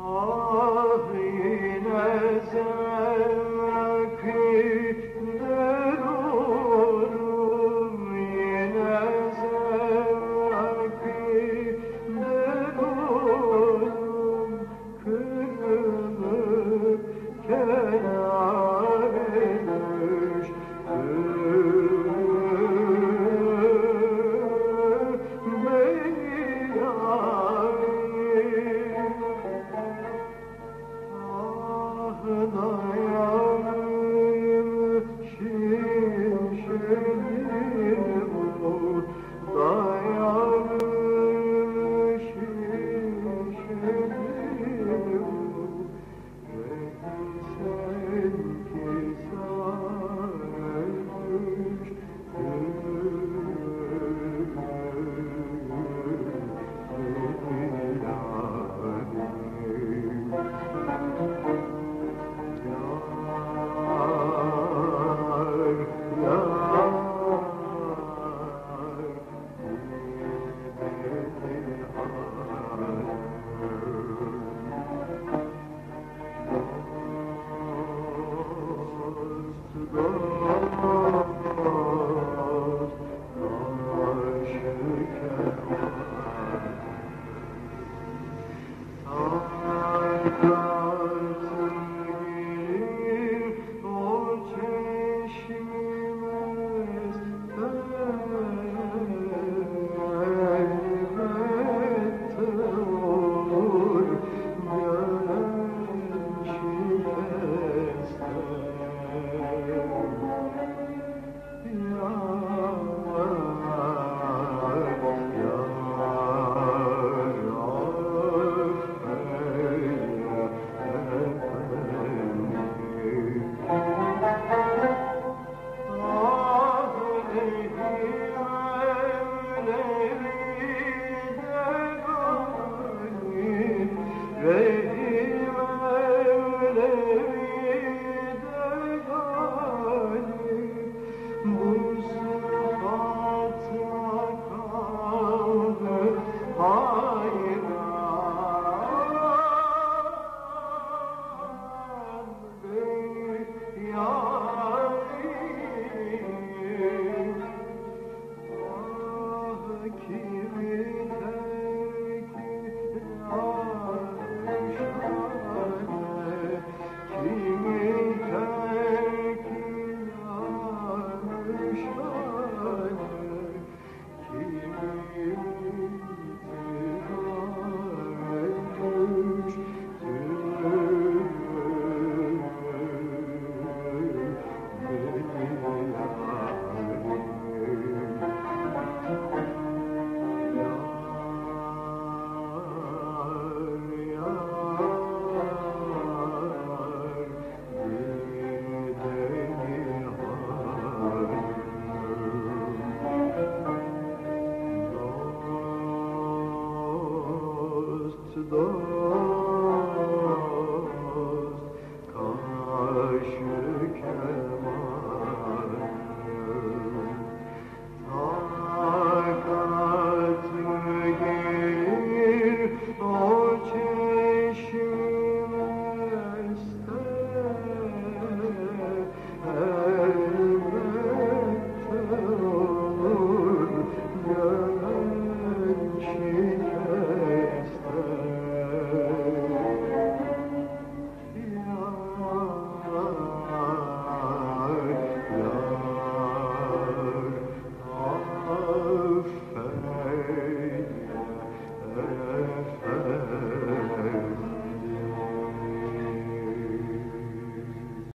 Oh. kapıdan Lord. Oh.